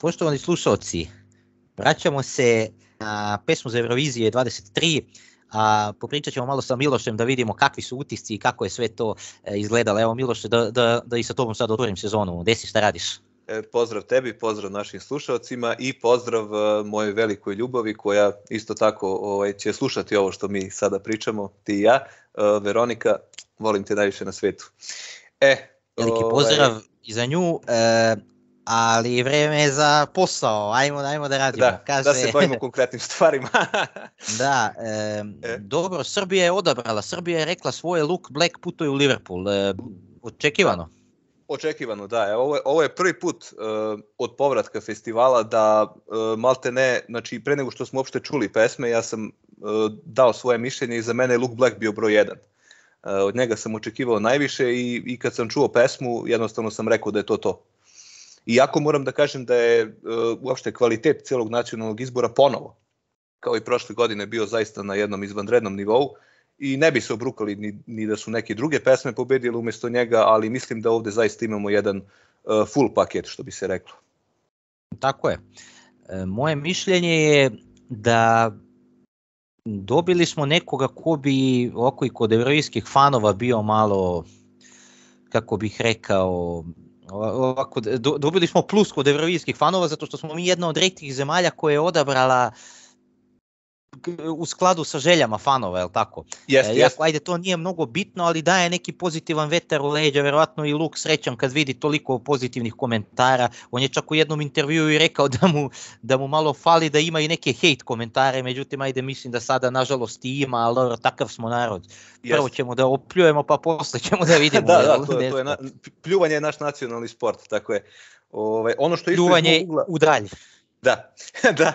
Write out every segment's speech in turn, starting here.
Poštovani slušalci, vraćamo se na pesmu za Eurovizije 23, a popričat ćemo malo sa Milošem da vidimo kakvi su utisci i kako je sve to e, izgledalo. Evo Miloše, da, da, da i sa tobom sad otvorim sezonu. Gde si, šta radiš? E, pozdrav tebi, pozdrav našim slušalcima i pozdrav uh, mojoj velikoj ljubavi koja isto tako ovaj, će slušati ovo što mi sada pričamo, ti i ja. Veronika, volim te najviše na svetu. E, Veliki ovaj, pozdrav i za nju. E, ali vreme je za posao, ajmo, ajmo da radimo. Da, Kaže, da se bavimo konkretnim stvarima. da, e, e. dobro, Srbija je odabrala, Srbija je rekla svoje look Black putuje u Liverpool, e, očekivano. Da. Očekivano, da. Ovo je, ovo je prvi put uh, od povratka festivala da uh, malte ne, znači pre nego što smo uopšte čuli pesme, ja sam uh, dao svoje mišljenje i za mene je Luke Black bio broj jedan. Uh, od njega sam očekivao najviše i, i kad sam čuo pesmu, jednostavno sam rekao da je to to. Iako moram da kažem da je uh, uopšte kvalitet celog nacionalnog izbora ponovo, kao i prošle godine, bio zaista na jednom izvanrednom nivou i ne bi se obrukali ni, ni da su neke druge pesme pobedile umesto njega, ali mislim da ovde zaista imamo jedan uh, full paket, što bi se reklo. Tako je. E, moje mišljenje je da dobili smo nekoga ko bi oko i kod evrovijskih fanova bio malo, kako bih rekao, ovako, do, dobili smo plus kod evrovijskih fanova zato što smo mi jedna od redkih zemalja koja je odabrala u skladu sa željama fanova, je li tako? Jest, e, jest. Ajde, to nije mnogo bitno, ali daje neki pozitivan vetar u leđa, verovatno i Luk srećan kad vidi toliko pozitivnih komentara. On je čak u jednom intervjuu i rekao da mu, da mu malo fali da ima i neke hate komentare, međutim, ajde, mislim da sada nažalost i ima, ali takav smo narod. Prvo ćemo da opljujemo, pa posle ćemo da vidimo. da, da, to, to je na, pljuvanje je naš nacionalni sport, tako je. Ove, ovaj, ono što isto pljuvanje ugla... u dalje. Da, da.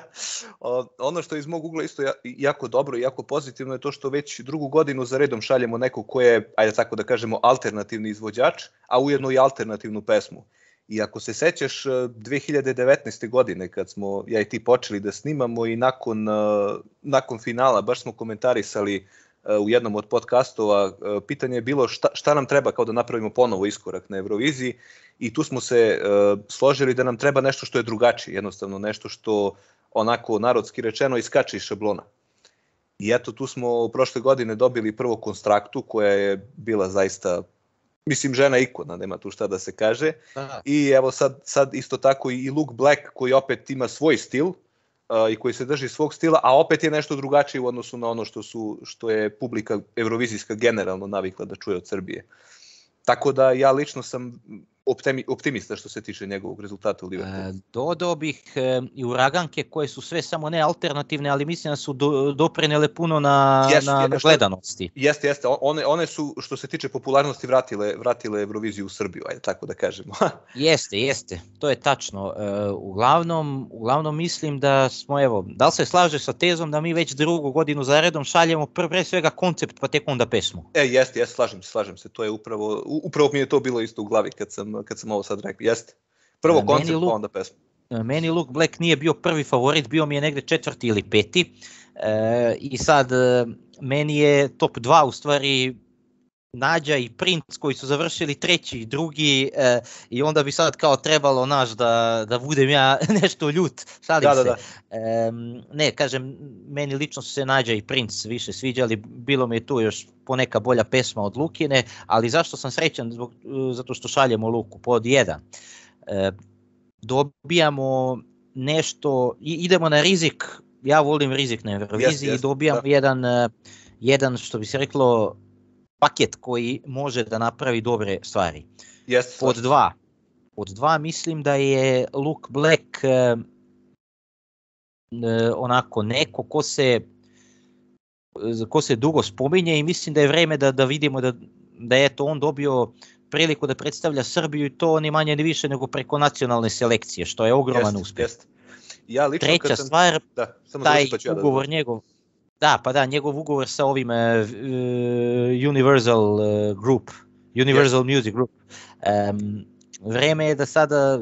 Ono što je iz mog ugla isto jako dobro i jako pozitivno je to što već drugu godinu za redom šaljemo nekog ko je, ajde tako da kažemo, alternativni izvođač, a ujedno i alternativnu pesmu. I ako se sećaš 2019. E, godine kad smo ja i ti počeli da snimamo i nakon, e, nakon finala baš smo komentarisali u jednom od podcastova, pitanje je bilo šta, šta nam treba kao da napravimo ponovo iskorak na Euroviziji i tu smo se uh, složili da nam treba nešto što je drugačije, jednostavno nešto što onako narodski rečeno iskače iz šablona. I eto tu smo prošle godine dobili prvo konstraktu koja je bila zaista mislim žena ikona, nema tu šta da se kaže. Aha. I evo sad, sad isto tako i Luke Black koji opet ima svoj stil uh, i koji se drži svog stila, a opet je nešto drugačije u odnosu na ono što su što je publika evrovizijska generalno navikla da čuje od Srbije. Tako da ja lično sam optimi, optimista što se tiče njegovog rezultata u Liverpoolu. E, dodao bih e, i uraganke koje su sve samo ne alternativne, ali mislim da su do, doprinele puno na, jest, na, na gledanosti. Jeste, jeste. One, one su, što se tiče popularnosti, vratile, vratile Euroviziju u Srbiju, ajde tako da kažemo. jeste, jeste. To je tačno. E, uglavnom, uglavnom mislim da smo, evo, da li se slaže sa tezom da mi već drugu godinu za redom šaljemo pre svega koncept, pa tek onda pesmu? E, jeste, jeste, slažem se, slažem se. To je upravo, upravo mi je to bilo isto u glavi kad sam kad sam ovo sad rekao. Jeste. Prvo meni koncept, Luke, pa onda pesma. Meni Luke Black nije bio prvi favorit, bio mi je negde četvrti ili peti. E, I sad, e, meni je top 2 u stvari Nađa i Princ koji su završili treći i drugi e, i onda bi sad kao trebalo naš da, da budem ja nešto ljut, šalim da, da se. Da, da. E, ne, kažem, meni lično su se Nađa i Princ više sviđali, bilo mi je tu još poneka bolja pesma od Lukine, ali zašto sam srećan? Zbog, zato što šaljemo Luku pod jedan. E, dobijamo nešto, idemo na rizik, ja volim rizik na Euroviziji yes, yes, i dobijamo da. jedan, e, jedan, što bi se reklo, paket koji može da napravi dobre stvari. Yes, pod dva, pod dva mislim da je Luke Black e, onako neko ko se ko se dugo spominje i mislim da je vreme da, da vidimo da, da je to on dobio priliku da predstavlja Srbiju i to ni manje ni više nego preko nacionalne selekcije, što je ogroman jest, uspeh. Jest. Ja lično Treća kad sam, stvar, da, samo taj ja da ugovor da njegov, Da, pa da, njegov ugovor sa ovim uh, Universal uh, Group, Universal yes. Music Group. Um, vreme je da sada,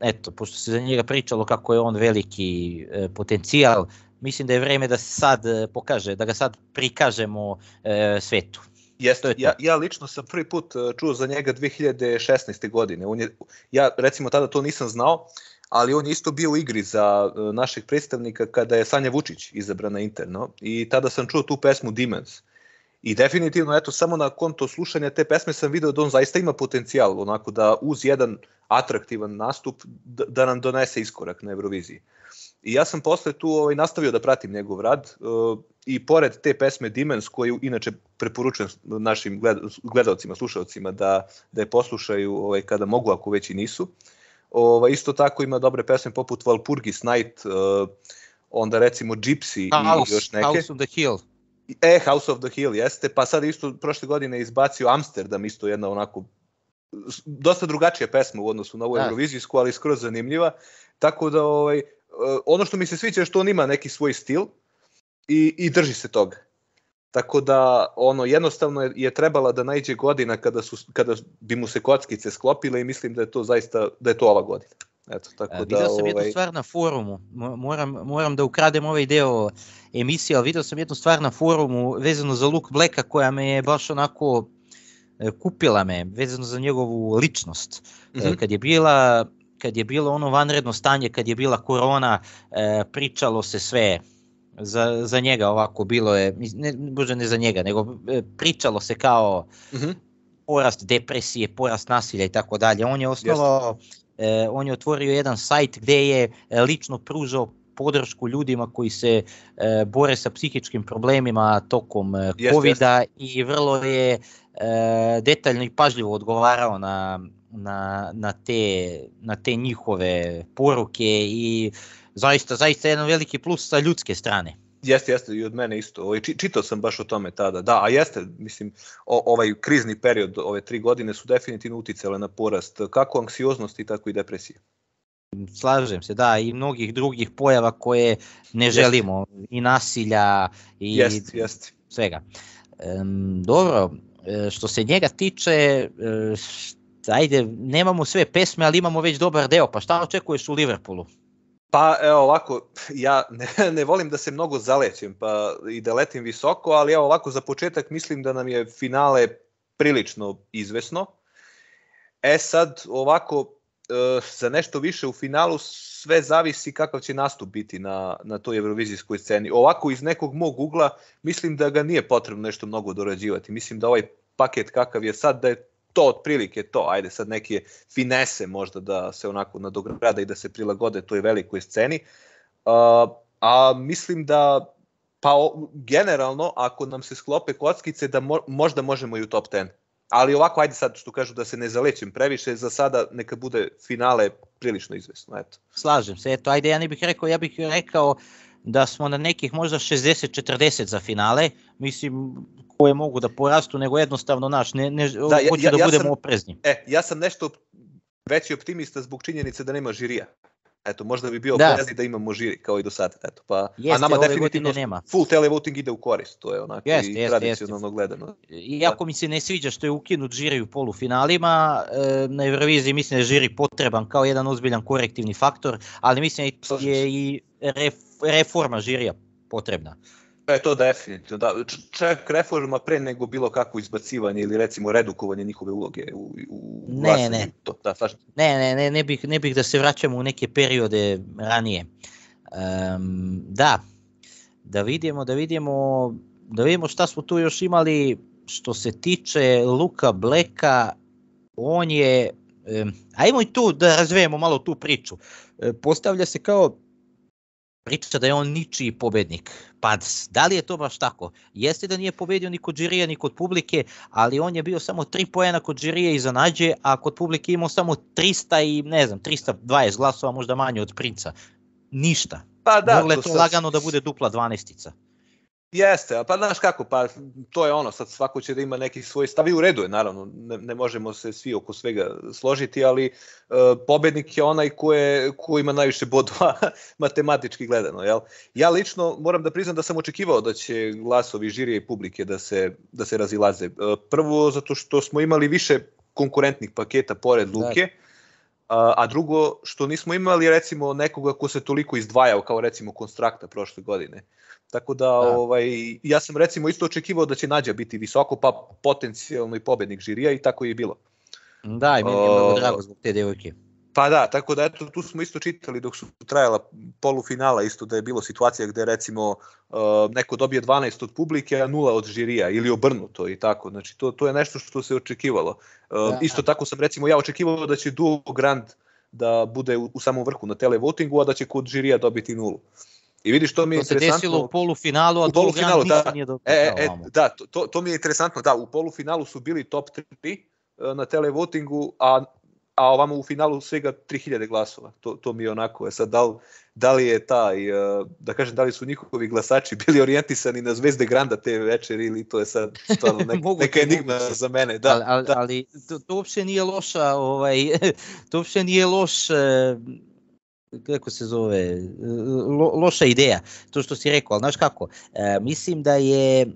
eto, pošto se za njega pričalo kako je on veliki uh, potencijal, mislim da je vreme da se sad uh, pokaže, da ga sad prikažemo uh, svetu. Jeste, ja, ja lično sam prvi put čuo za njega 2016. godine. On je, ja recimo tada to nisam znao, ali on je isto bio u igri za uh, našeg predstavnika kada je Sanja Vučić izabrana interno i tada sam čuo tu pesmu Demons. I definitivno, eto, samo na konto slušanja te pesme sam video da on zaista ima potencijal, onako da uz jedan atraktivan nastup da, nam donese iskorak na Euroviziji. I ja sam posle tu ovaj, nastavio da pratim njegov rad uh, i pored te pesme Demons, koju inače preporučujem našim gled, gledalcima, slušalcima da, da je poslušaju ovaj, kada mogu, ako već i nisu. Ovaj, isto tako ima dobre pesme poput Valpurgis Night, uh, onda recimo Gypsy House, i još neke. House of the Hill. E, House of the Hill jeste, pa sad isto prošle godine izbacio Amsterdam, isto jedna onako dosta drugačija pesma u odnosu na ovu da. Eurovizijsku, ali skroz zanimljiva. Tako da ovaj, ono što mi se sviđa je što on ima neki svoj stil i, i drži se toga. Tako da ono jednostavno je, je trebala da najde godina kada su kada bi mu se kockice sklopile i mislim da je to zaista da je to ova godina. Eto, tako da, vidio sam ovaj... jednu stvar na forumu, moram, moram da ukradem ovaj deo emisije, ali vidio sam jednu stvar na forumu vezano za Luke Blacka koja me je baš onako e, kupila me, vezano za njegovu ličnost. Mm -hmm. Kad je bila kad je bilo ono vanredno stanje, kad je bila korona, e, pričalo se sve za, za njega ovako bilo je, ne, bože ne za njega, nego e, pričalo se kao mm -hmm. porast depresije, porast nasilja i tako dalje. On je osnovao, e, on je otvorio jedan sajt gde je e, lično pružao podršku ljudima koji se e, bore sa psihičkim problemima tokom e, COVID-a i vrlo je e, detaljno i pažljivo odgovarao na, na, na, te, na te njihove poruke i zaista, zaista jedan veliki plus sa ljudske strane. Jeste, jeste, i od mene isto. Ovaj, čitao sam baš o tome tada. Da, a jeste, mislim, o, ovaj krizni period, ove tri godine su definitivno uticale na porast kako anksioznosti, tako i depresije. Slažem se, da, i mnogih drugih pojava koje ne želimo, jest. i nasilja, i jest, jest. svega. Um, dobro, e, što se njega tiče, e, ajde, nemamo sve pesme, ali imamo već dobar deo, pa šta očekuješ u Liverpoolu? Pa evo ovako, ja ne, ne volim da se mnogo zalećem pa i da letim visoko, ali evo ovako za početak mislim da nam je finale prilično izvesno. E sad ovako e, za nešto više u finalu sve zavisi kakav će nastup biti na, na toj evrovizijskoj sceni. Ovako iz nekog mog ugla mislim da ga nije potrebno nešto mnogo dorađivati. Mislim da ovaj paket kakav je sad da je to otprilike to, ajde sad neke finese možda da se onako nadograda i da se prilagode toj velikoj sceni, uh, a mislim da pa generalno ako nam se sklope kockice da mo, možda možemo i u top 10. Ali ovako, ajde sad što kažu da se ne zalećem previše, za sada neka bude finale prilično izvesno, eto. Slažem se, eto, ajde ja ne bih rekao, ja bih rekao da smo na nekih možda 60-40 za finale, mislim koje mogu da porastu, nego jednostavno naš, ne, ne, da, ja, hoću ja, da ja budemo sam, oprezni. E, ja sam nešto veći optimista zbog činjenice da nema žirija. Eto, možda bi bio da. oprezni da imamo žiri, kao i do sada. Eto, pa, jeste, a nama definitivno nema. full televoting ide u korist, to je onako jeste, i jeste, tradicionalno jeste. gledano. Iako da. mi se ne sviđa što je ukinut žiri u polufinalima, e, na Euroviziji mislim da je žiri potreban kao jedan ozbiljan korektivni faktor, ali mislim da je i ref, reforma žirija potrebna. E, to definitivno, da. Čak reforma pre nego bilo kako izbacivanje ili recimo redukovanje njihove uloge u, u ne, ne. To, da, ne, ne, ne, ne bih, ne bih da se vraćamo u neke periode ranije. Um, da, da vidimo, da vidimo, da vidimo šta smo tu još imali što se tiče Luka Bleka, on je, um, ajmo i tu da razvijemo malo tu priču. E, postavlja se kao priča da je on ničiji pobednik. Pa da li je to baš tako? Jeste da nije pobedio ni kod žirija ni kod publike, ali on je bio samo 3 poena kod žirija iza Nađe, a kod publike imao samo 300 i ne znam, 320 glasova, možda manje od princa. Ništa. Pa da, Mogle to, to lagano da bude dupla dvanestica. Jeste, pa znaš kako, pa to je ono, sad svako će da ima neki svoj stav i u redu je, naravno, ne, ne možemo se svi oko svega složiti, ali e, pobednik je onaj ko, je, ko ima najviše bodova matematički gledano, jel? Ja lično moram da priznam da sam očekivao da će glasovi žirije i publike da se, da se razilaze. E, prvo, zato što smo imali više konkurentnih paketa pored da. Luke, da. A, a drugo, što nismo imali recimo nekoga ko se toliko izdvajao kao recimo Konstrakta prošle godine. Tako da, da, ovaj, ja sam recimo isto očekivao da će Nađa biti visoko, pa potencijalno i pobednik žirija i tako je i bilo. Da, i meni je mnogo drago zbog te devojke. Pa da, tako da eto, tu smo isto čitali dok su trajala polufinala, isto da je bilo situacija gde recimo uh, neko dobije 12 od publike, a nula od žirija ili obrnuto i tako. Znači to, to je nešto što se očekivalo. Uh, da. Isto tako sam recimo ja očekivao da će Duo Grand da bude u, u samom vrhu na televotingu, a da će kod žirija dobiti nulu. I vidiš to mi je to interesantno. To se desilo u polufinalu, a u polufinalu, da, nije dobro. E, e, da, to, to mi je interesantno, da, u polufinalu su bili top 3 na televotingu, a a ovamo u finalu svega 3000 glasova. To, to mi je onako, je sad da li, da li je taj, e, da kažem, da li su njihovi glasači bili orijentisani na Zvezde Granda te večer ili to je sad stvarno nek, neka enigma za mene. Da, ali, ali, da. ali to, to uopšte nije loša, ovaj, to uopšte nije loš, e, kako se zove, lo, loša ideja, to što si rekao, ali znaš kako, e, mislim da je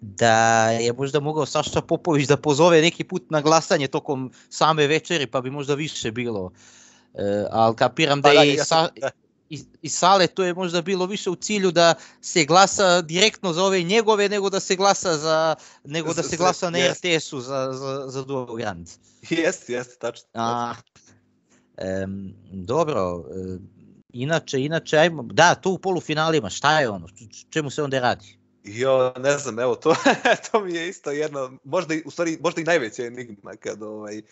da je možda mogao Saša Popović da pozove neki put na glasanje tokom same večeri, pa bi možda više bilo. E, ali kapiram da, pa, da je i, sa, da. i, i sale to je možda bilo više u cilju da se glasa direktno za ove njegove nego da se glasa za nego da se glasa na RTS-u za, za, za Duo Grand. Jeste, jeste, tačno. A, e, dobro, e, inače, inače, ajmo, da, to u polufinalima, šta je ono, čemu se onda radi? Jo, ne znam, evo, to, to mi je isto jedno, možda u stvari, možda i najveća enigma kad, ovaj,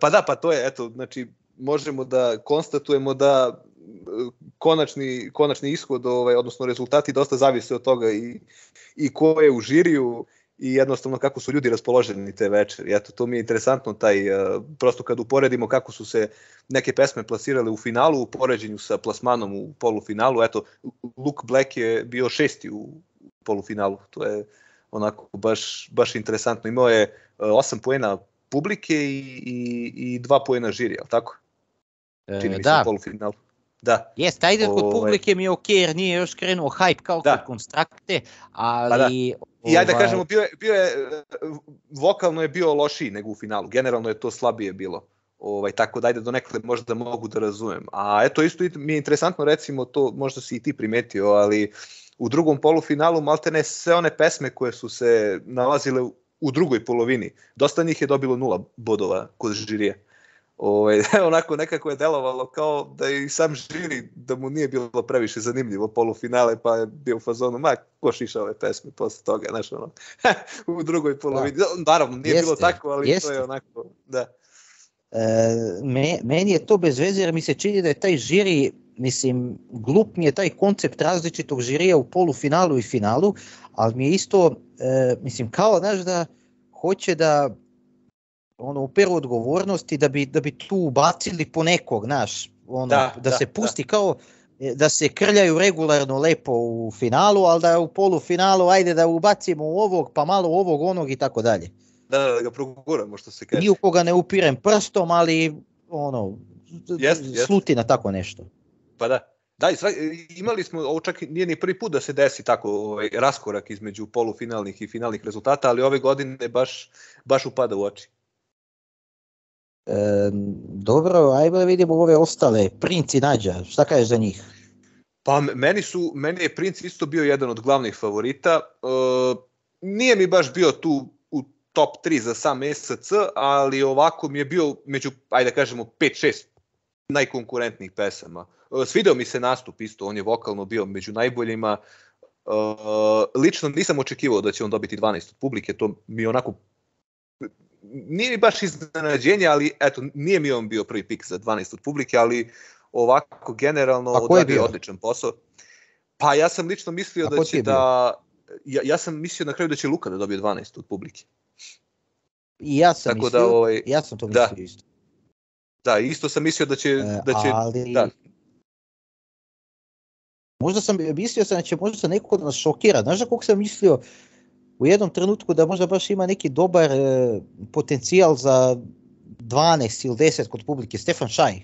pa da, pa to je, eto, znači, možemo da konstatujemo da e, konačni, konačni ishod, ovaj, odnosno rezultati dosta zavise od toga i, i ko je u žiriju i jednostavno kako su ljudi raspoloženi te večeri. Eto, to mi je interesantno, taj, uh, prosto kad uporedimo kako su se neke pesme plasirale u finalu, u poređenju sa plasmanom u polufinalu, eto, Luke Black je bio šesti u, polufinalu. To je onako baš, baš interesantno. Imao je 8 e, poena publike i, i, i 2 poena žiri, ali tako? Čini mi da. se u polufinalu. Da. Jeste, ajde kod publike mi je ok, jer nije još krenuo hype kao da. kod konstrakte, ali... Pa da. I ajde da ovaj- kažemo, bio je, bio je, vokalno je bio lošiji nego u finalu, generalno je to slabije bilo. Ovaj, tako da ajde do nekle možda mogu da razumem. A eto isto mi je interesantno recimo to, možda si i ti primetio, ali u drugom polufinalu maltene sve one pesme koje su se nalazile u drugoj polovini. Dosta njih je dobilo nula bodova kod žirije. Ovaj, onako nekako je delovalo kao da i sam žiri da mu nije bilo previše zanimljivo polufinale, pa je bio u fazonu, ma, ko šiša ove pesme posle toga, znaš, ono, u drugoj polovini. Da. Naravno, nije jeste, bilo tako, ali jeste. to je onako, da. E, me, meni je to bez veze, jer mi se čini da je taj žiri mislim, glup mi je taj koncept različitog žirija u polufinalu i finalu, ali mi je isto, e, mislim, kao, znaš, da hoće da ono, uperu odgovornosti da bi, da bi tu ubacili po nekog, znaš, ono, da, da, da se pusti da. kao e, da se krljaju regularno lepo u finalu, ali da u polufinalu ajde da ubacimo ovog, pa malo ovog, onog i tako dalje. Da, da, da ga proguramo što se kaže. Ni u koga ne upirem prstom, ali ono, jest, jest. sluti na tako nešto. Pa da. Da, imali smo, ovo čak nije ni prvi put da se desi tako ovaj, raskorak između polufinalnih i finalnih rezultata, ali ove godine baš, baš upada u oči. E, dobro, ajmo da vidimo ove ostale. Princ i Nađa, šta kažeš za njih? Pa meni, su, meni je Princ isto bio jedan od glavnih favorita. E, nije mi baš bio tu u top 3 za sam SC, ali ovako mi je bio među, ajde da kažemo, 5-6 najkonkurentnijih pesama. E, svideo mi se nastup isto, on je vokalno bio među najboljima. Uh, lično nisam očekivao da će on dobiti 12 od publike, to mi onako nije mi baš iznenađenje, ali eto, nije mi on bio prvi pik za 12 od publike, ali ovako generalno odradio odličan posao. Pa ja sam lično mislio da će da... Ja, ja sam mislio na kraju da će Luka da dobije 12 od publike. I ja sam Tako da, mislio, da, ovaj, ja sam to mislio da. isto. Da, isto sam mislio da će... E, da će ali... da. Možda sam mislio sam da će možda neko da nas šokira. Znaš da koliko sam mislio u jednom trenutku da možda baš ima neki dobar e, potencijal za 12 ili 10 kod publike. Stefan Šaj.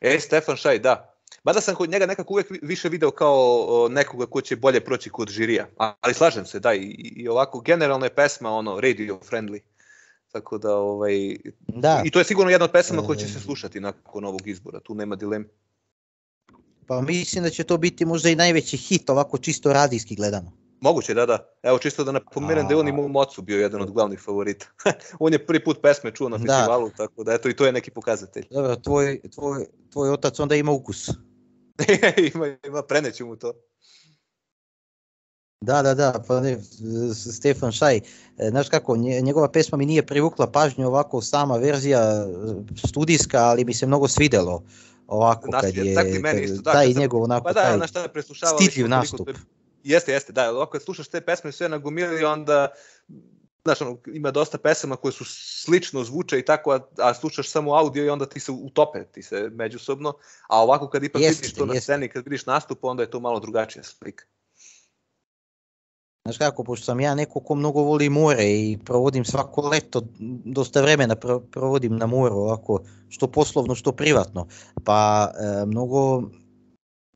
E, Stefan Šaj, da. Mada sam kod njega nekako uvek više video kao nekoga ko će bolje proći kod žirija. Ali slažem se, da, i, i ovako generalno je pesma ono radio friendly. Tako da, ovaj, da. i to je sigurno jedna od pesama koja će se slušati nakon ovog izbora, tu nema dileme. Pa mislim da će to biti možda i najveći hit, ovako čisto radijski gledano. Moguće, da, da. Evo, čisto da napomenem da je on i mom ocu bio jedan od glavnih favorita. on je prvi put pesme čuo na da. festivalu, da. tako da eto i to je neki pokazatelj. Dobro, tvoj, tvoj, tvoj otac onda ima ukus. ima, ima, preneću mu to. Da, da, da, pa ne, Stefan Šaj, e, znaš kako, njegova pesma mi nije privukla pažnju ovako sama verzija e, studijska, ali mi se mnogo svidelo ovako kad je, tak meni isto, da, taj njegov onako, pa da, taj stidljiv nastup. Jeste, jeste, da, ovako kad slušaš te pesme sve na gomili, onda znaš, ono, ima dosta pesama koje su slično zvuče i tako, a, a slušaš samo audio i onda ti se utope ti se međusobno, a ovako kad ipak jeste, vidiš to jeste. na sceni, kad vidiš nastup, onda je to malo drugačija slika. Znaš kako, pošto sam ja neko ko mnogo voli more i provodim svako leto, dosta vremena provodim na moru, ovako, što poslovno, što privatno, pa e, mnogo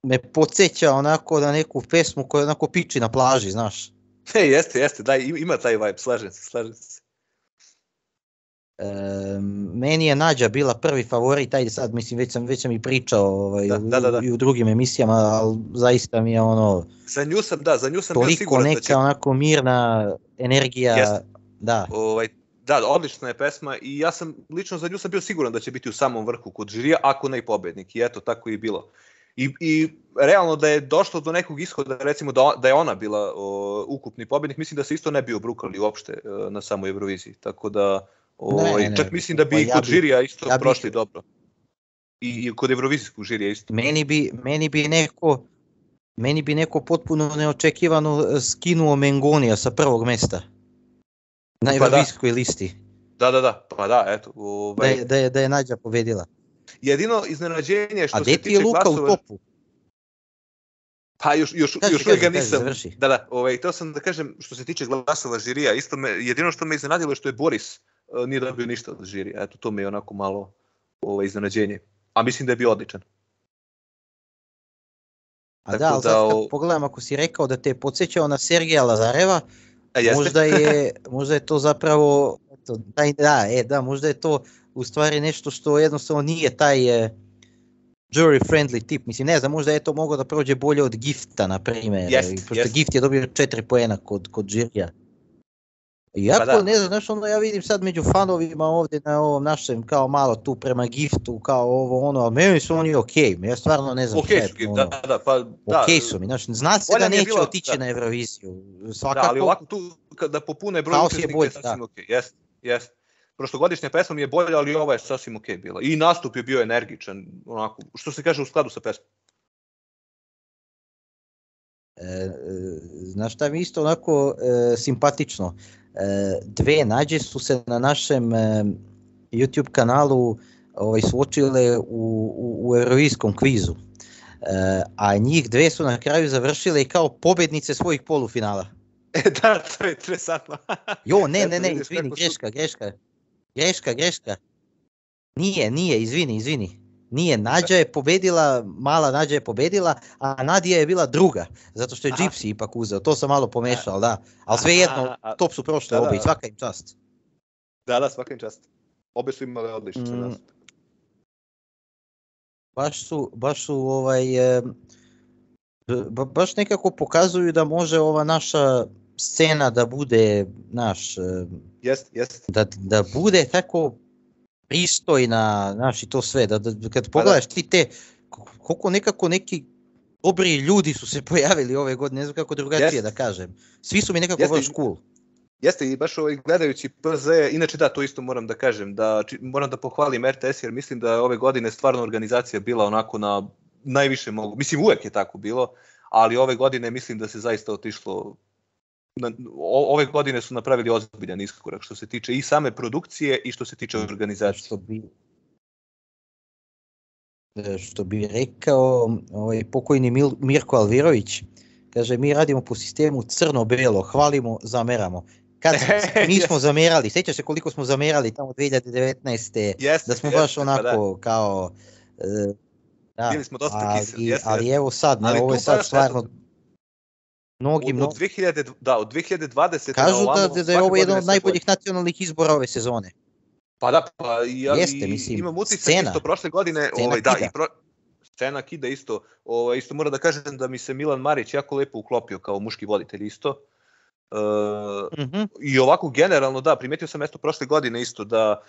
me podsjeća onako na neku pesmu koja onako piči na plaži, znaš. E, jeste, jeste, da, ima taj vibe, slažem se, slažem se. E, meni je Nađa bila prvi favorit, ajde sad, mislim, već sam, već sam i pričao ovaj, da, da, da, da. i u drugim emisijama, ali zaista mi je ono... Za nju sam, da, za nju sam bio siguran neka da će... onako mirna energija, Jeste. da. Ovaj, da, odlična je pesma i ja sam, lično za nju sam bio siguran da će biti u samom vrhu kod žirija, ako ne i pobednik, i eto, tako i bilo. I, I realno da je došlo do nekog ishoda, recimo da, da je ona bila o, ukupni pobednik, mislim da se isto ne bi obrukali uopšte o, e, na samoj Euroviziji. Tako da, o, ne, ne, čak mislim da bi pa ja kod bi, žirija isto ja prošli bi... dobro. I, I kod Eurovizijskog žirija isto. Meni bi, meni bi neko meni bi neko potpuno neočekivano skinuo Mengonija sa prvog mesta na Eurovizijskoj pa da. listi. Da, da, da, pa da, eto. Ovaj... Da, je, da, je, da je Nađa pobedila. Jedino iznenađenje što A se tiče Luka glasova... u topu? Pa još, još, još uvijek ga nisam. Kaži, da, da, ovaj, to sam da kažem što se tiče glasova žirija, isto me, jedino što me iznenadilo je što je Boris uh, nije dobio ništa od žirija. Eto, to mi je onako malo ovaj, iznenađenje. A mislim da je bio odličan. A da, ali da, sad kad pogledam, ako si rekao da te je podsjećao na Sergeja Lazareva, A, možda, je, možda je to zapravo, eto, taj, da, e, da, možda je to u stvari nešto što jednostavno nije taj e, jury friendly tip. Mislim, ne znam, možda je to moglo da prođe bolje od Gifta, na primjer. Yes, pošto yes. Gift je dobio četiri poena kod, kod žirija. Iako, pa da. ne znam, znaš, onda ja vidim sad među fanovima ovde na ovom našem, kao malo tu prema Giftu, kao ovo, ono, a meni su oni okej, okay. ja stvarno ne znam okay, šta je, ono, da, da, pa, da. okej su mi, znaš, zna se da neće bila, otići da. na Euroviziju, svakako. Da, ali ovako tu, kada popune broj učesnika je sasvim da. okej, okay. jest, jest prošlogodišnja pesma mi je bolja, ali ova je sasvim okej okay bila. I nastup je bio energičan, onako, što se kaže u skladu sa pesmom. E, e, znaš šta mi isto onako e, simpatično. E, dve nađe su se na našem e, YouTube kanalu ovaj, suočile u, u, u eurovijskom kvizu. E, a njih dve su na kraju završile kao pobednice svojih polufinala. E, da, to je interesantno. jo, ne, ne, ne, izvini, greška, greška. Greška, greška. Nije, nije, izvini, izvini. Nije, Nađa je pobedila, mala Nađa je pobedila, a Nadija je bila druga, zato što je Aha. Gypsy ipak uzeo, to sam malo pomešao, da. Ali svejedno, top su prošle da, obe da, i svaka im čast. Da, da, svaka im čast. Obe su imale odlične mm. Baš su, baš su ovaj, e, baš nekako pokazuju da može ova naša scena da bude naš jest, jest. Da, da bude tako pristojna, znaš i to sve, da, da kad pa pogledaš da. ti te, koliko nekako neki dobri ljudi su se pojavili ove godine, ne znam kako drugačije jest. da kažem. Svi su mi nekako baš cool. Jeste i baš ovaj, gledajući PZ, inače da, to isto moram da kažem, da či, moram da pohvalim RTS jer mislim da je ove godine stvarno organizacija bila onako na najviše mogu, mislim uvek je tako bilo, ali ove godine mislim da se zaista otišlo na, ove godine su napravili ozbiljan iskorak što se tiče i same produkcije i što se tiče organizacije. Što bi, e, što bi rekao ovaj pokojni Mil, Mirko Alvirović, kaže mi radimo po sistemu crno-belo, hvalimo, zameramo. Kad mi smo zamerali, sećaš se koliko smo zamerali tamo 2019. Yes, da smo yes, baš pa onako da. kao uh, da, Bili smo dosta ali, kiseli. Ali evo sad, ne, ovo je sad stvarno Mnogi, mnogi. Od 2000, da, od 2020. Kažu da, da, da je ovo jedan od najboljih nacionalnih izbora ove sezone. Pa da, pa ja Jeste, mislim, imam utisak isto prošle godine, scena ovaj, da, i pro, Čenak ide isto. O, isto mora da kažem da mi se Milan Marić jako lepo uklopio kao muški voditelj isto. Uh, mm -hmm. I ovako generalno, da, primetio sam mesto prošle godine isto da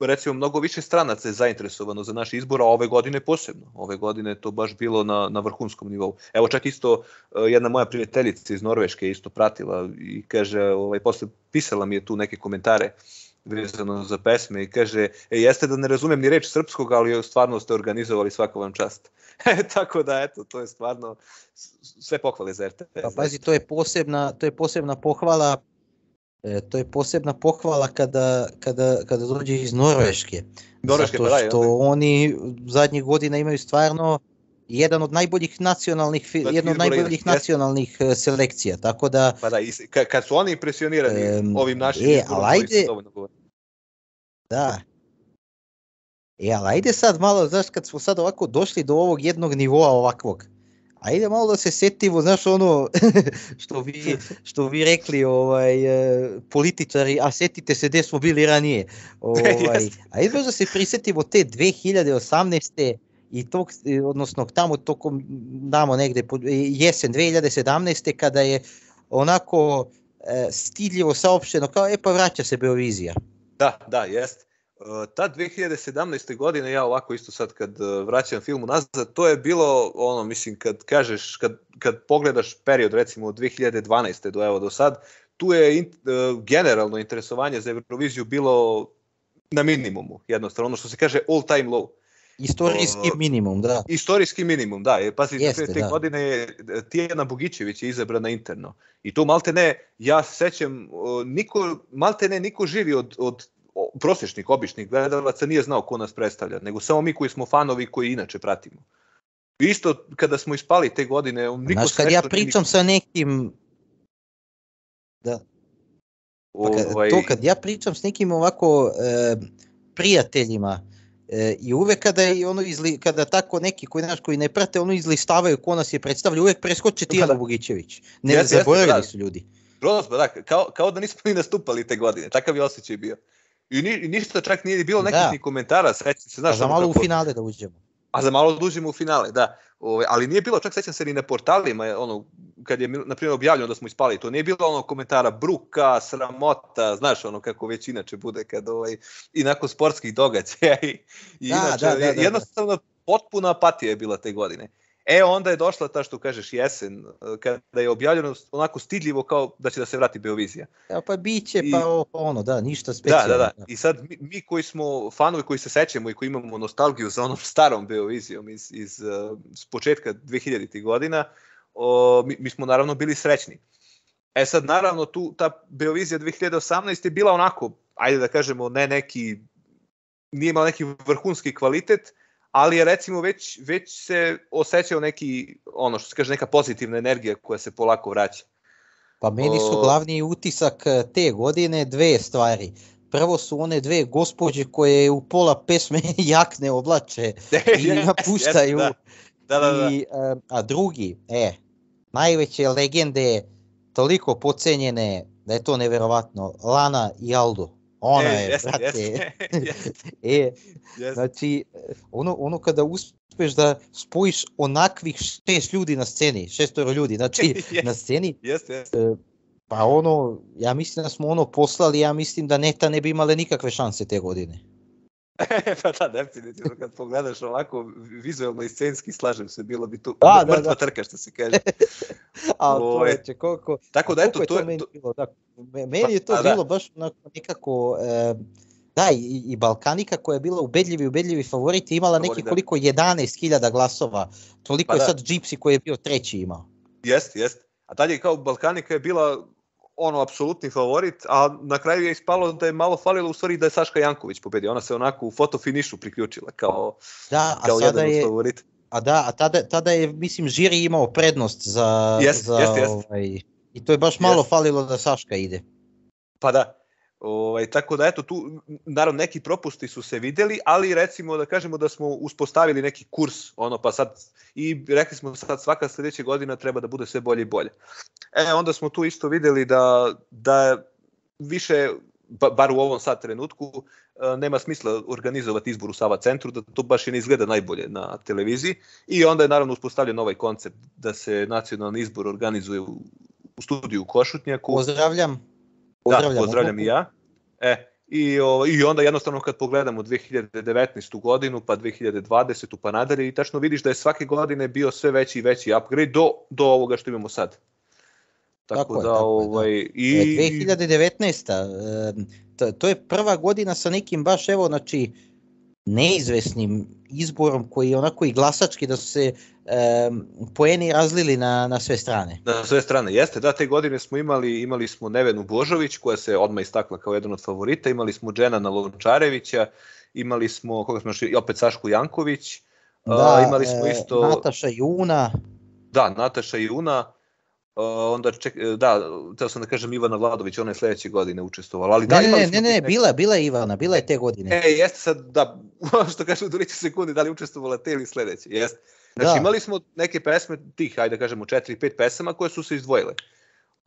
recimo mnogo više stranaca je zainteresovano za naš izbor, a ove godine posebno. Ove godine je to baš bilo na, na vrhunskom nivou. Evo čak isto uh, jedna moja prijateljica iz Norveške isto pratila i kaže, ovaj, posle pisala mi je tu neke komentare vezano za pesme i kaže, e, jeste da ne razumem ni reč srpskog, ali stvarno ste organizovali svako vam čast. Tako da, eto, to je stvarno sve pohvale za RTS. Pa pazi, to je posebna, to je posebna pohvala E, to je posebna pohvala kada, kada, kada dođe iz Norveške. Norveške zato pa što da, oni zadnjih godina imaju stvarno jedan od najboljih nacionalnih znači, jedna od najboljih nacionalnih e, selekcija tako da pa da kad su oni impresionirani um, ovim našim e, ali ajde da E, ali ajde sad malo, znaš, kad smo sad ovako došli do ovog jednog nivoa ovakvog, ajde malo da se setimo, znaš ono što vi, što vi rekli ovaj, e, političari, a setite se gde smo bili ranije. Ovaj, ajde da se prisetimo te 2018 i tog, odnosno tamo tokom, damo negde, jesen 2017. kada je onako e, stidljivo saopšteno kao, e pa vraća se Beovizija. Da, da, jest ta 2017. godine, ja ovako isto sad kad e, vraćam film nazad, to je bilo ono, mislim, kad kažeš, kad, kad pogledaš period recimo od 2012. do evo do sad, tu je in, uh, generalno interesovanje za Euroviziju bilo na minimumu, jednostavno, ono što se kaže all time low. Istorijski uh, minimum, da. Istorijski minimum, da. Je, pazi, Jeste, te da. godine je Tijena Bugićević je izabrana interno. I tu malte ne, ja se sećam, niko, malte ne, niko živi od, od prosječnik, običnih gledalaca nije znao ko nas predstavlja, nego samo mi koji smo fanovi koji inače pratimo. Isto kada smo ispali te godine, niko Znaš, kad ja pričam niko... sa nekim da pa kad, ovaj... to kad ja pričam s nekim ovako e, prijateljima e, i uvek kada je ono izli, kada tako neki koji naš koji ne prate ono izlistavaju ko nas je predstavlja uvek preskoče Tijana da. Bugićević ne jeste, zaboravili jeste, da. su ljudi Skroz, da, kao, kao da nismo ni nastupali te godine, takav je osjećaj bio. I, ni, i ništa čak nije bilo nekih da. ni komentara, sećam se, znaš. A za malo kako... u finale da uđemo. A za malo da uđemo u finale, da. Ove, ali nije bilo, čak sećam se ni na portalima, ono, kad je, na primjer, objavljeno da smo ispali, to nije bilo ono komentara bruka, sramota, znaš, ono kako već inače bude kad, ovaj, i nakon sportskih događaja i, i da, inače, da, da, da, jednostavno potpuna apatija je bila te godine. E, onda je došla ta što kažeš jesen, kada je objavljeno onako stidljivo kao da će da se vrati Beovizija. Ja, pa biće, I, pa ono, da, ništa specijalno. Da, da, da. I sad mi, mi koji smo fanovi koji se sećamo i koji imamo nostalgiju za onom starom Beovizijom iz, iz, iz početka 2000. godina, o, mi, mi smo naravno bili srećni. E sad, naravno, tu ta Beovizija 2018 je bila onako, ajde da kažemo, ne neki, nije imala neki vrhunski kvalitet, ali je recimo već, već se osjećao neki, ono što se kaže, neka pozitivna energija koja se polako vraća. Pa meni su glavni utisak e, te godine dve stvari. Prvo su one dve gospođe koje u pola pesme jakne oblače i napuštaju. da. Da, da, da. I, e, a drugi, e, najveće legende toliko pocenjene da je to neverovatno, Lana i Aldo. Ona e, je, jest, brate. Jest, e, jest. znači, ono, ono kada uspeš da spojiš onakvih šest ljudi na sceni, šestoro ljudi, znači yes. na sceni, yes, yes. pa ono, ja mislim da smo ono poslali, ja mislim da Neta ne bi imale nikakve šanse te godine. pa da, definitivno, kad pogledaš ovako vizualno i scenski, slažem se, bilo bi tu da, da, da. trka, što se kaže. A to je, če, koliko, tako da, eto, to, to je... Meni, to... bilo, da, meni je to pa, bilo da. baš nekako... E, da, i, i Balkanika koja je bila ubedljivi, ubedljivi favorit imala neki da. koliko 11.000 glasova. Toliko pa, je da. sad Gypsy koji je bio treći imao. Jest, jest. A dalje kao Balkanika je bila ono apsolutni favorit, a na kraju je ispalo da je malo falilo u stvari da je Saška Janković pobedio. Ona se onako u fotofinišu priključila kao, da, a kao sada jedan je, od favorit. A da, a tada, tada je, mislim, žiri imao prednost za... Jest, za jest, jest. Ovaj, I to je baš malo jest. falilo da Saška ide. Pa da. Ovaj, tako da eto tu naravno neki propusti su se videli, ali recimo da kažemo da smo uspostavili neki kurs, ono pa sad i rekli smo sad svaka sledeća godina treba da bude sve bolje i bolje. E onda smo tu isto videli da da više bar u ovom sad trenutku, nema smisla organizovati izbor u Sava centru, da to baš i ne izgleda najbolje na televiziji. I onda je naravno uspostavljen ovaj koncept da se nacionalni izbor organizuje u, u studiju u Košutnjaku. Pozdravljam. Pozdravljam, da, pozdravljam i ja. E, I, o, I onda jednostavno kad pogledamo 2019. godinu, pa 2020. pa nadalje, i tačno vidiš da je svake godine bio sve veći i veći upgrade do, do ovoga što imamo sad. Tako, tako da, je, tako ovaj, je, da. I... 2019. To, to je prva godina sa nekim baš, evo, znači, neizvesnim izborom koji je onako i glasački da su se um, poeni razlili na, na sve strane. Na sve strane, jeste. Da, te godine smo imali, imali smo Nevenu Božović koja se odmah istakla kao jedan od favorita, imali smo Dženana Lončarevića, imali smo, koga smo našli, opet Sašku Janković, da, uh, imali smo e, isto... Nataša Juna. Da, Nataša Juna, onda ček, da, teo sam da kažem Ivana Vladović, ona je sledeće godine učestvovala. Ali da, ne, ne, ne, ne, neke... bila, bila je Ivana, bila je te godine. E, jeste sad, da, što kažem u dolici sekundi, da li učestvovala te ili sledeće, jeste. Znači da. imali smo neke pesme tih, ajde da kažemo, 4-5 pesama koje su se izdvojile.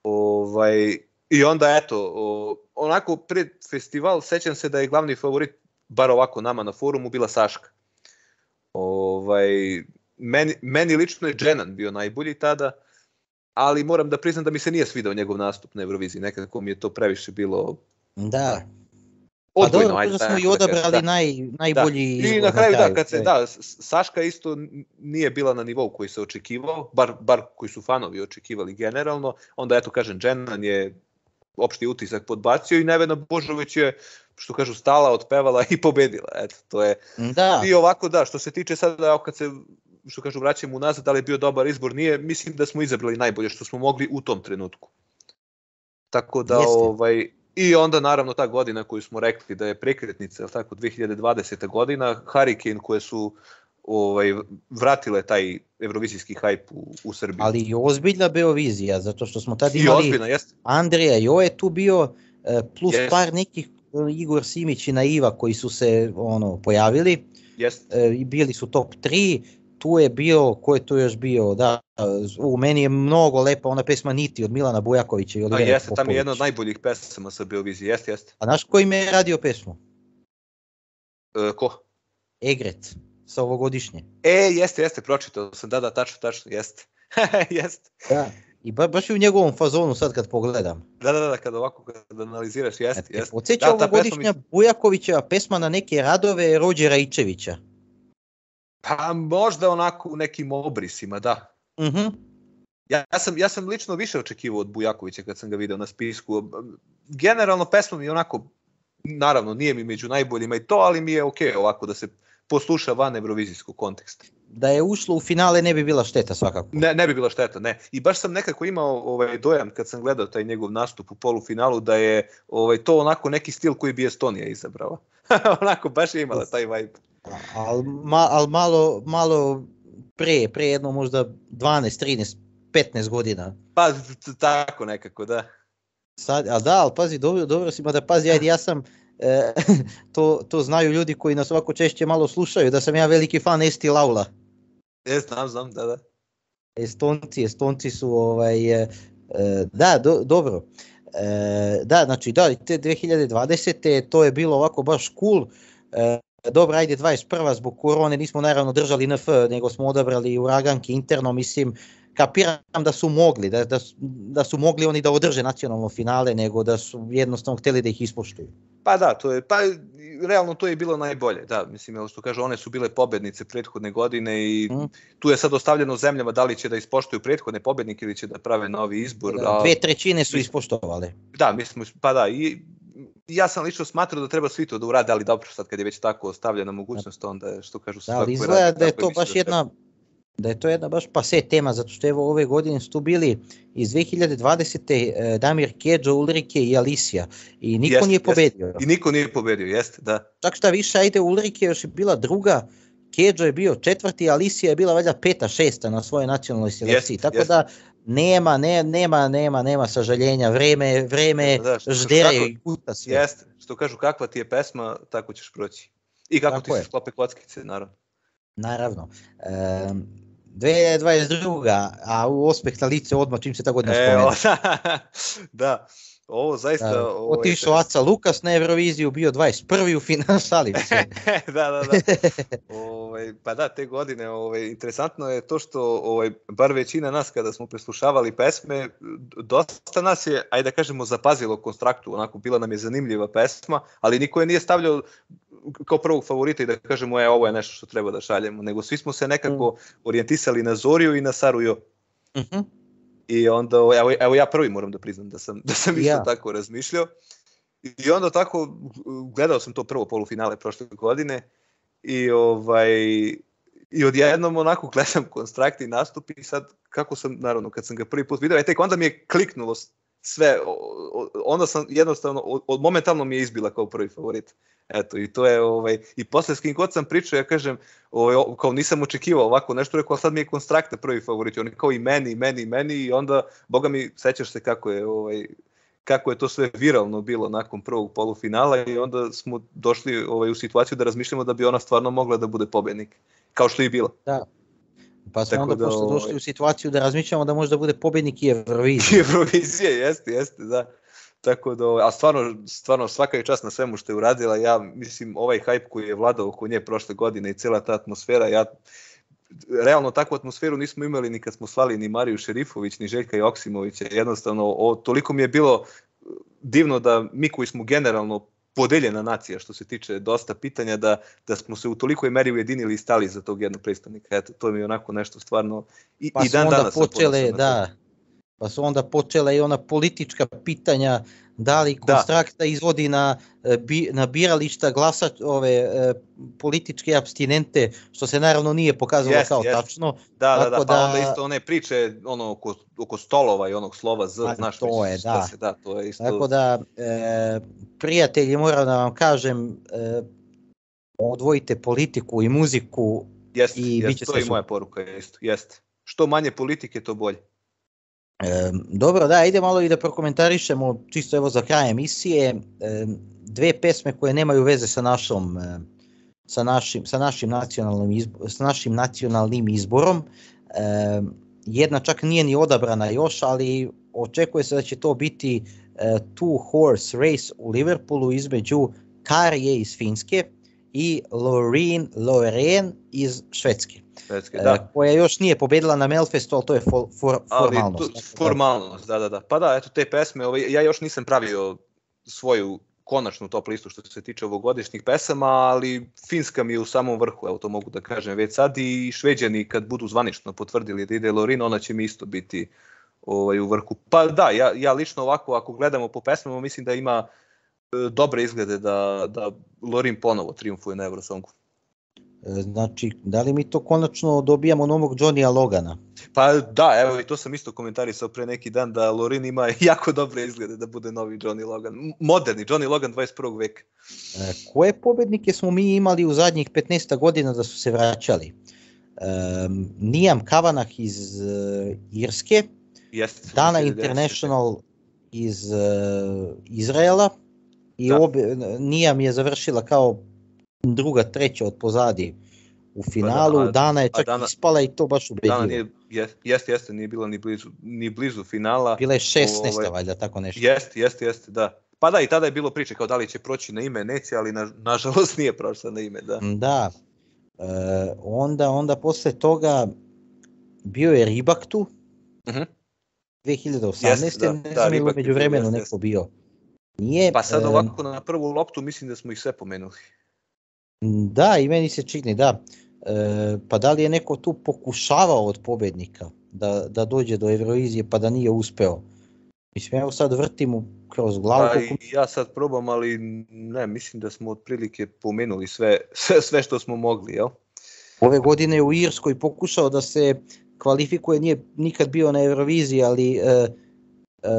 Ovaj, I onda eto, o, onako pred festival, sećam se da je glavni favorit, bar ovako nama na forumu, bila Saška. Ovaj, meni, meni lično je Dženan bio najbolji tada, ali moram da priznam da mi se nije svidao njegov nastup na Euroviziji, nekako mi je to previše bilo... Da. Odbojno, A dobro, smo i da odabrali da. naj, najbolji da. I na kraju, da, kad se, da, Saška isto nije bila na nivou koji se očekivao, bar, bar koji su fanovi očekivali generalno, onda eto kažem, Dženan je opšti utisak podbacio i Nevena Božović je što kažu stala, otpevala i pobedila. Eto, to je. Da. I ovako da, što se tiče sada kad se što kažu vraćamo unazad, da li je bio dobar izbor, nije, mislim da smo izabrali najbolje što smo mogli u tom trenutku. Tako da, Jeste. ovaj, i onda naravno ta godina koju smo rekli da je prekretnica, je tako, 2020. godina, Hurricane koje su ovaj, vratile taj evrovizijski hajp u, u Srbiji. Ali i ozbiljna Beovizija, zato što smo tad imali I ozbiljna. Andrija Jo je tu bio, e, plus jest. par nekih e, Igor Simić i Naiva koji su se ono pojavili. Jest. I bili su top 3, tu je bio, ko je tu još bio, da, u meni je mnogo lepa ona pesma Niti od Milana Bujakovića i Olivera A jeste, tam je jedna od najboljih pesama sa Beovizije, jeste, jeste. A znaš ko im je radio pesmu? E, ko? Egret, sa ovogodišnje. E, jeste, jeste, pročitao sam, da, da, tačno, tačno, jeste. jeste. Da. I ba, baš i u njegovom fazonu sad kad pogledam. Da, da, da, kad ovako kad analiziraš, jeste, jeste. Podsjeća da, ovogodišnja pesma... Bujakovićeva pesma na neke radove Rođera Ičevića. Pa možda onako u nekim obrisima, da. Uh mhm. -huh. ja, ja, sam, ja sam lično više očekivao od Bujakovića kad sam ga video na spisku. Generalno pesma mi je onako, naravno nije mi među najboljima i to, ali mi je okej okay, ovako da se posluša van evrovizijskog konteksta. Da je ušlo u finale ne bi bila šteta svakako. Ne, ne bi bila šteta, ne. I baš sam nekako imao ovaj dojam kad sam gledao taj njegov nastup u polufinalu da je ovaj to onako neki stil koji bi Estonija izabrala. onako baš je imala taj vibe ali ma, al malo, malo pre, pre jedno možda 12, 13, 15 godina. Pa tako nekako, da. Sad, a da, ali pazi, dobro, dobro si, da pazi, ajde, ja sam, e, to, to znaju ljudi koji nas ovako češće malo slušaju, da sam ja veliki fan Esti Laula. E, znam, znam, da, da. Estonci, Estonci su, ovaj, e, da, do, dobro. E, da, znači, da, te 2020. to je bilo ovako baš cool. E, dobro, ajde 21. zbog korone nismo naravno držali NF, nego smo odabrali uraganke interno, mislim, kapiram da su mogli, da, da, da su mogli oni da održe nacionalno finale, nego da su jednostavno hteli da ih ispoštuju. Pa da, to je, pa realno to je bilo najbolje, da, mislim, što kaže, one su bile pobednice prethodne godine i mm. tu je sad ostavljeno zemljama da li će da ispoštuju prethodne pobednike ili će da prave novi izbor. Da, dve trećine su ispoštovale. Da, mislim, pa da, i ja sam lično smatrao da treba svi to da urade, ali dobro, sad kad je već tako ostavljena mogućnost, onda je, što kažu da, ali izgleda radi, da je to baš da jedna, da je to jedna baš pase tema, zato što evo ove godine su tu bili iz 2020. Eh, Damir Keđo, Ulrike i Alicija i niko jest, nije pobedio. Jest. I niko nije pobedio, jeste, da. Čak šta više, ajde, Ulrike još je bila druga, Keđo je bio četvrti, Alicija je bila valjda peta, šesta na svojoj nacionalnoj selekciji. Jest, Tako jest. da nema, ne, nema, nema, nema sažaljenja, vreme, vreme da, da ždere i puta sve. Jeste, što kažu kakva ti je pesma, tako ćeš proći. I kako tako ti se sklope kockice, naravno. Naravno. E, 2022. a u ospeh na lice odmah čim se ta godina spomene. da, ovo zaista... Da, ovo je otišao Aca Lukas na Euroviziju, bio 21. u final, šalim se. da, da, da. Ovaj, pa da, te godine ovaj, interesantno je to što ovaj, bar većina nas kada smo preslušavali pesme, dosta nas je, ajde da kažemo, zapazilo konstraktu, onako bila nam je zanimljiva pesma, ali niko je nije stavljao kao prvog favorita i da kažemo e, ovo je nešto što treba da šaljemo, nego svi smo se nekako mm. orijentisali na Zoriju i na Sarujo. Uh -huh. I onda, evo, evo ja prvi moram da priznam da sam, da sam isto ja. tako razmišljao. I onda tako, gledao sam to prvo polufinale prošle godine i ovaj i odjednom onako gledam konstrakt i nastup i sad kako sam, naravno kad sam ga prvi put video, e tek onda mi je kliknulo sve, onda sam jednostavno, od, momentalno mi je izbila kao prvi favorit. Eto, i to je, ovaj, i posle s kim god sam pričao, ja kažem, ovaj, kao nisam očekivao ovako nešto, rekao, sad mi je konstrakta prvi favorit, oni kao i meni, i meni, i meni, i onda, boga mi, sećaš se kako je, ovaj, kako je to sve viralno bilo nakon prvog polufinala i onda smo došli ovaj, u situaciju da razmišljamo da bi ona stvarno mogla da bude pobednik, kao što je bila. Da, Pa smo onda da, došli ovaj... u situaciju da razmišljamo da može da bude pobednik i Eurovizije. Eurovizije, jeste, jeste, da. Tako da, a stvarno, stvarno svaka je čast na svemu što je uradila. Ja mislim, ovaj hype koji je vladao oko nje prošle godine i cela ta atmosfera, ja realno takvu atmosferu nismo imali ni kad smo slali ni Mariju Šerifović, ni Željka Joksimovića. Jednostavno, o, toliko mi je bilo divno da mi koji smo generalno podeljena nacija što se tiče dosta pitanja da, da smo se u tolikoj meri ujedinili i stali za tog jednog predstavnika. Eto, to mi je onako nešto stvarno i, pa i dan danas. Počele, da, pa su onda počela i ona politička pitanja da li konstrakta da. izvodi na, e, bi, na birališta glasa ove e, političke abstinente, što se naravno nije pokazalo yes, kao yes. tačno. Da, da, da, pa da, onda isto one priče ono, oko, oko stolova i onog slova Z, pa, znaš to je, da. Se, da, to je isto... Tako da, e, prijatelji, moram da vam kažem, e, odvojite politiku i muziku jest, i jest, bit će to i moja poruka, jest, jest. Što manje politike, to bolje. E, dobro, da, ide malo i da prokomentarišemo, čisto evo za kraj emisije, e, dve pesme koje nemaju veze sa našom e, sa našim, sa našim, nacionalnim, izbo, sa našim nacionalnim izborom. E, jedna čak nije ni odabrana još, ali očekuje se da će to biti e, two horse race u Liverpoolu između Karije iz Finske i Loreen Loreen iz Švedske. Švedske, da. koja još nije pobedila na Melfestu, ali to je for, for, formalnost. Ali, tu, formalnost, da, da, da. Pa da, eto te pesme, ovaj, ja još nisam pravio svoju konačnu top listu što se tiče ovogodišnjih pesama, ali Finska mi je u samom vrhu, evo to mogu da kažem već sad i Šveđani kad budu zvanično potvrdili da ide Lorin, ona će mi isto biti ovaj, u vrhu. Pa da, ja, ja lično ovako, ako gledamo po pesmama, mislim da ima e, dobre izglede da, da Lorin ponovo triumfuje na Eurosongu. E, znači, da li mi to konačno dobijamo novog Johnny'a Logana? Pa da, evo i to sam isto komentarisao pre neki dan da Lorin ima jako dobre izglede da bude novi Johnny Logan. Moderni Johnny Logan 21. veka. E, koje pobednike smo mi imali u zadnjih 15 godina da su se vraćali? E, Nijam Kavanah iz uh, Irske, Jest, Dana International iz uh, Izraela i da. obe, Nijam je završila kao druga, treća od pozadi u finalu, pa da, a, Dana je čak dana, ispala i to baš ubedljivo. Dana nije, jeste, jeste, nije bila ni blizu, ni blizu finala. Bila je 16. Ovaj, valjda, tako nešto. Jeste, jeste, jeste, da. Pa da, i tada je bilo priče kao da li će proći na ime, neće, ali na, nažalost nije prošla na ime, da. Da. E, onda, onda posle toga bio je Ribak tu, uh -huh. 2018. Jest, da, ne znam da, među vremenu neko bio. Nije, pa sad ovako na prvu loptu mislim da smo ih sve pomenuli. Da, i meni se čini, da. E, pa da li je neko tu pokušavao od pobednika da, da dođe do Eurovizije pa da nije uspeo? Mislim, evo sad vrtim kroz glavu. Pa, koliko... Ja sad probam, ali ne, mislim da smo otprilike pomenuli sve, sve, sve što smo mogli, jel? Ove godine je u Irskoj pokušao da se kvalifikuje, nije nikad bio na Euroviziji, ali e, e,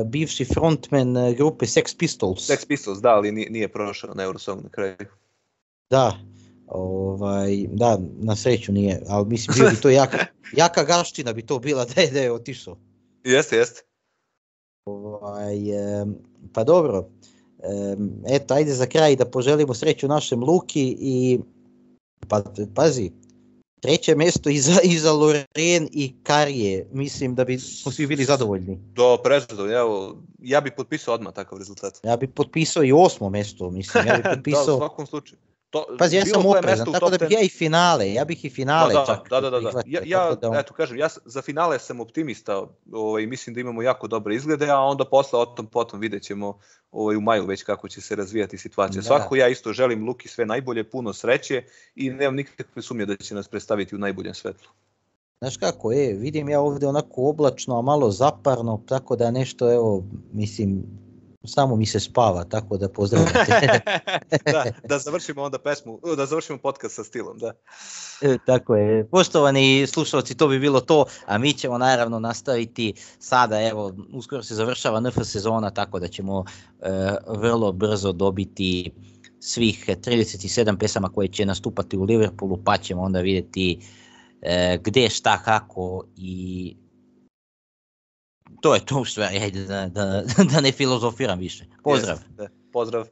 bivši frontman grupe Sex Pistols. Sex Pistols, da, ali nije, nije prošao na Eurosong na kraju. Da, ovaj, da, na sreću nije, ali mislim bio bi to jaka, jaka gaština bi to bila da je, da je otišao. Jeste, jeste. Ovaj, pa dobro, eto, ajde za kraj da poželimo sreću našem Luki i pa, pazi, treće mjesto iza, iza Loren i Karije, mislim da bi smo svi bili zadovoljni. Do prezadovoljni, evo, ja bih potpisao odmah takav rezultat. Ja bih potpisao i osmo mjesto, mislim, ja bih potpisao... da, u svakom slučaju. To, Pazi, ja sam oprezan, tako da bih ja i finale, ja bih i finale da, da, čak. Da, da, da, da. Ja, ja da on... eto kažem, ja za finale sam optimista, ovaj, mislim da imamo jako dobre izglede, a onda posle o tom potom vidjet ćemo ovaj, u maju već kako će se razvijati situacija. Da. Svako ja isto želim Luki sve najbolje, puno sreće i nemam nikakve sumnje da će nas predstaviti u najboljem svetlu. Znaš kako je, vidim ja ovde onako oblačno, a malo zaparno, tako da nešto, evo, mislim, samo mi se spava, tako da pozdravite. da, da završimo onda pesmu, da završimo podcast sa stilom, da. E, tako je. Poštovani slušalci, to bi bilo to, a mi ćemo naravno nastaviti sada, evo, uskoro se završava NF sezona, tako da ćemo e, vrlo brzo dobiti svih 37 pesama koje će nastupati u Liverpoolu, pa ćemo onda vidjeti e, gde, šta, kako i to je to stvari, ajde da, da, da ne filozofiram više. Pozdrav. Yes, da, pozdrav.